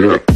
Yeah.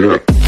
Yeah.